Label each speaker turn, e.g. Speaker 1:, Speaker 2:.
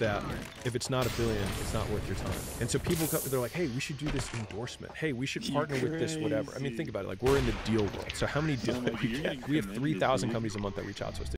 Speaker 1: that if it's not a billion, it's not worth your time. And so people come, they're like, hey, we should do this endorsement. Hey, we should partner with this, whatever. I mean, think about it. Like we're in the deal world. So how many deals?
Speaker 2: oh,
Speaker 1: we, get? we have 3,000 companies a month that reach out to us